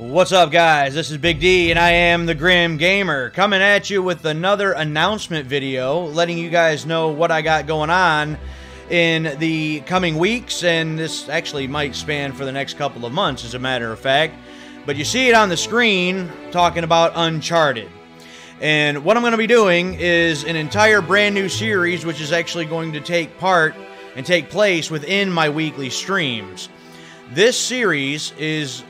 What's up, guys? This is Big D, and I am the Grim Gamer, coming at you with another announcement video, letting you guys know what I got going on in the coming weeks, and this actually might span for the next couple of months, as a matter of fact. But you see it on the screen talking about Uncharted. And what I'm going to be doing is an entire brand new series, which is actually going to take part and take place within my weekly streams. This series is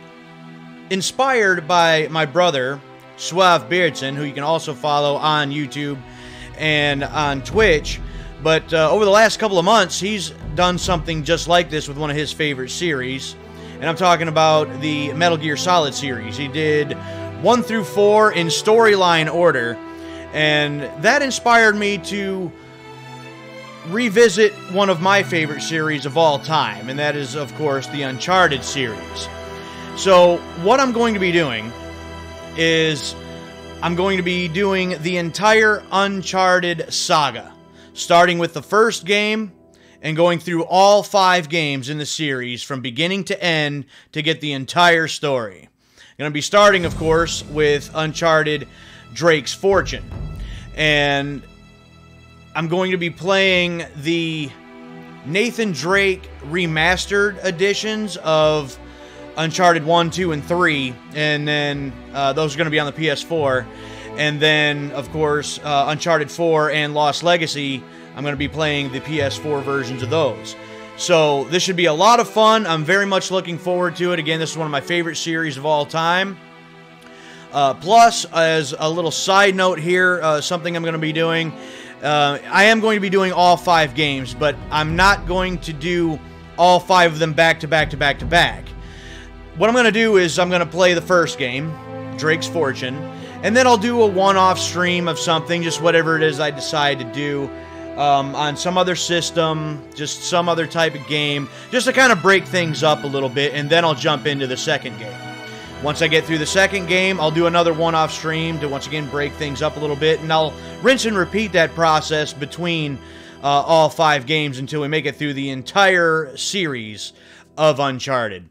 inspired by my brother, Suave Beardson, who you can also follow on YouTube and on Twitch. But uh, over the last couple of months, he's done something just like this with one of his favorite series. And I'm talking about the Metal Gear Solid series. He did one through four in storyline order. And that inspired me to revisit one of my favorite series of all time, and that is, of course, the Uncharted series. So, what I'm going to be doing is I'm going to be doing the entire Uncharted saga, starting with the first game and going through all five games in the series from beginning to end to get the entire story. I'm going to be starting, of course, with Uncharted Drake's Fortune. And I'm going to be playing the Nathan Drake remastered editions of Uncharted 1, 2, and 3. And then uh, those are going to be on the PS4. And then, of course, uh, Uncharted 4 and Lost Legacy, I'm going to be playing the PS4 versions of those. So this should be a lot of fun. I'm very much looking forward to it. Again, this is one of my favorite series of all time. Uh, plus, as a little side note here, uh, something I'm going to be doing uh, I am going to be doing all five games, but I'm not going to do all five of them back to back to back to back. What I'm going to do is I'm going to play the first game, Drake's Fortune, and then I'll do a one off stream of something, just whatever it is I decide to do. Um, on some other system, just some other type of game, just to kind of break things up a little bit, and then I'll jump into the second game. Once I get through the second game, I'll do another one off stream to once again break things up a little bit, and I'll rinse and repeat that process between uh, all five games until we make it through the entire series of Uncharted.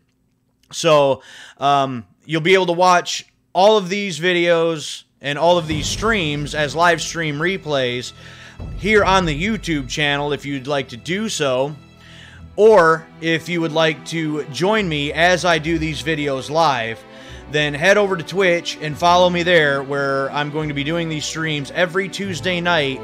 So um, you'll be able to watch all of these videos and all of these streams as live stream replays here on the YouTube channel if you'd like to do so. Or if you would like to join me as I do these videos live, then head over to Twitch and follow me there where I'm going to be doing these streams every Tuesday night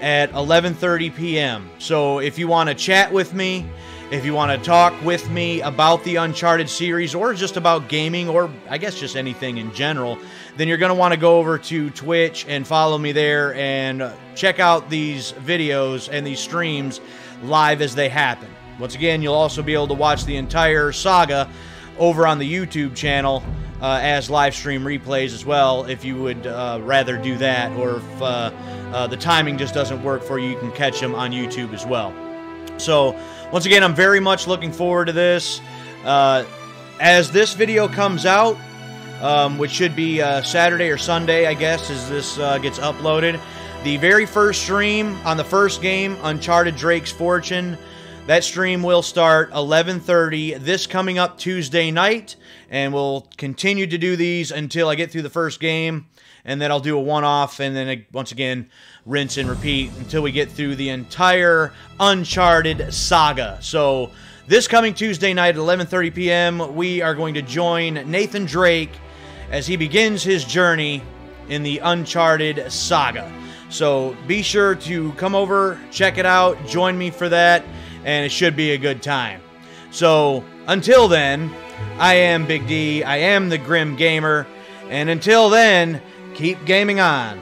at 11:30 p.m. So if you want to chat with me, if you want to talk with me about the Uncharted series or just about gaming or I guess just anything in general, then you're going to want to go over to Twitch and follow me there and check out these videos and these streams live as they happen. Once again, you'll also be able to watch the entire saga over on the YouTube channel uh, as live stream replays as well if you would uh, rather do that, or if uh, uh, the timing just doesn't work for you, you can catch them on YouTube as well. So, once again, I'm very much looking forward to this. Uh, as this video comes out, um, which should be uh, Saturday or Sunday, I guess, as this gets uploaded, the very first stream on the first game, Uncharted Drake's Fortune, that stream will start 11:30 this coming up Tuesday night, and we'll continue to do these until I get through the first game, and then I'll do a one-off, and then once again rinse and repeat until we get through the entire Uncharted saga. So this coming Tuesday night at 11:30 p.m., we are going to join Nathan Drake as he begins his journey in the Uncharted saga. So be sure to come over, check it out, join me for that and it should be a good time. So, until then, I am Big D, I am the Grim Gamer, and until then, keep gaming on.